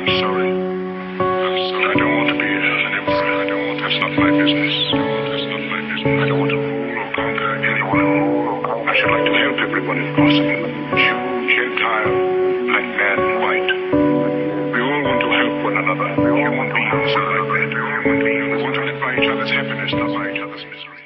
I'm sorry. I'm sorry. I don't want to be an emperor. I don't want. That's not my business. That's not my business. I don't want to rule or conquer anyone. I should like to help everyone if possible. Jew, Gentile, black man, white. We all want to help one another. We all want to be Human beings want to live by each other's happiness, not by each other's misery.